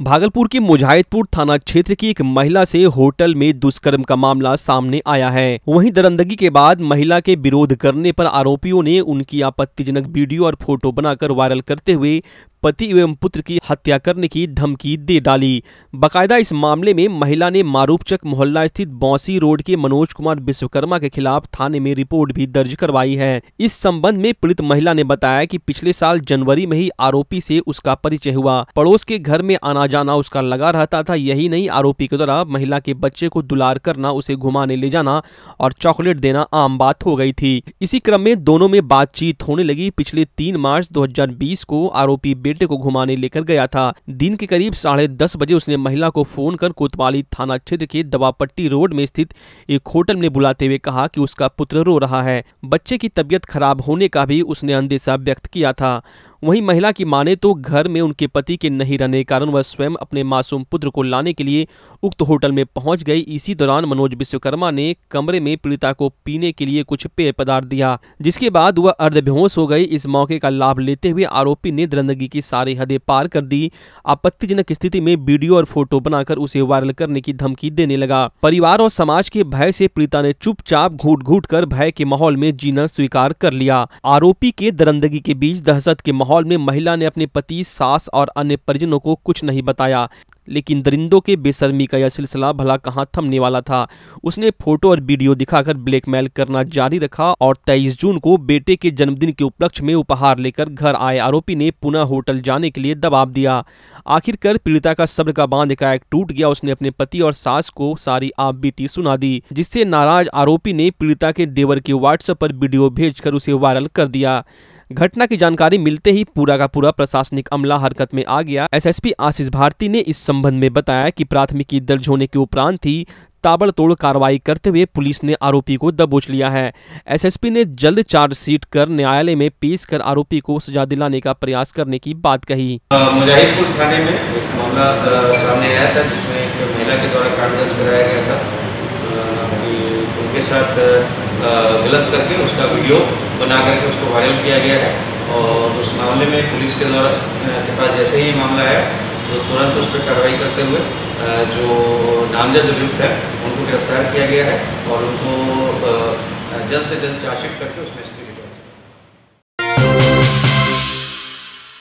भागलपुर के मुजाहिदपुर थाना क्षेत्र की एक महिला से होटल में दुष्कर्म का मामला सामने आया है। वहीं दरंदगी के बाद महिला के विरोध करने पर आरोपियों ने उनकी आपत्तिजनक वीडियो और फ़ोटो बनाकर वायरल करते हुए पति एवं पुत्र की हत्या करने की धमकी दे डाली। बकायदा इस मामले में महिला ने मारूपचक मोहल्ला स्थित बौसी रोड के मनोज कुमार विश्वकर्मा के खिलाफ थाने में रिपोर्ट भी दर्ज करवाई है। इस संबंध में पीड़ित महिला ने बताया कि पिछले साल जनवरी में ही आरोपी से उसका परिचय हुआ। पड़ोस के घर में आना जाना उसका लगा रहता था। यही नहीं, आरोपी के द्वारा महिला के बच्चे को दुलार करना, उसे घुमाने ले जाना और चॉकलेट देना आम बात हो गई थी। इसी क्रम में दोनों में बातचीत होने लगी। पिछले तीन मार्च दो हज़ार बीस को आरोपी बेटे को घुमाने लेकर गया था। दिन के करीब साढ़े दस बजे उसने महिला को फ़ोन कर कोतवाली थाना क्षेत्र के दवापट्टी रोड में स्थित एक होटल में बुलाते हुए कहा कि उसका पुत्र रो रहा है। बच्चे की तबियत खराब होने का भी उसने अंदेशा व्यक्त किया था। वहीं महिला की माने तो घर में उनके पति के नहीं रहने के कारण वह स्वयं अपने मासूम पुत्र को लाने के लिए उक्त होटल में पहुँच गई। इसी दौरान मनोज विश्वकर्मा ने कमरे में पीड़िता को पीने के लिए कुछ पेय पदार्थ दिया, जिसके बाद वह अर्धबेहोश हो गई। इस मौके का लाभ लेते हुए आरोपी ने दरंदगी की सारी हदें पार कर दी। आपत्तिजनक स्थिति में वीडियो और फ़ोटो बनाकर उसे वायरल करने की धमकी देने लगा। परिवार और समाज के भय से पीड़िता ने चुपचाप घूट घूट कर भय के माहौल में जीना स्वीकार कर लिया। आरोपी के दरंदगी के बीच दहशत के माहौल में महिला ने अपने पति, सास और अन्य परिजनों को कुछ नहीं बताया। लेकिन दरिंदों के बेशर्मी का यह सिलसिला भला कहाँ थमने वाला था? उसने फ़ोटो और वीडियो दिखाकर ब्लैकमेल करना जारी रखा और 23 जून को बेटे के जन्मदिन के उपलक्ष्य में उपहार लेकर घर आए आरोपी ने पुनः होटल जाने के लिए दबाव दिया। आखिरकार पीड़िता का सब्र का बाँध एकाएक टूट गया। उसने अपने पति और सास को सारी आप सुना दी, जिससे नाराज़ आरोपी ने पीड़िता के देवर के व्हाट्सएप पर वीडियो भेजकर उसे वायरल कर दिया। घटना की जानकारी मिलते ही पूरा का पूरा प्रशासनिक अमला हरकत में आ गया। एसएसपी आशीष भारती ने इस संबंध में बताया कि प्राथमिकी दर्ज होने के उपरांत ही ताबड़तोड़ कार्रवाई करते हुए पुलिस ने आरोपी को दबोच लिया है। एसएसपी ने जल्द चार्जशीट कर न्यायालय में पेश कर आरोपी को सजा दिलाने का प्रयास करने की बात कही। मुजाहिदपुर थाने में एक मामला सामने आया था जिसमें एक महिला के द्वारा कार्ड दर्ज कराया गया था। उनके साथ गलत करके उसका वीडियो बना करके उसको वायरल किया गया है। और उस मामले में पुलिस के द्वारा के पास जैसे ही मामला है तो तुरंत उस पर कार्रवाई करते हुए जो नामजद अभियुक्त है, उनको गिरफ़्तार किया गया है और उनको जल्द से जल्द चार्जशीट करके उसमें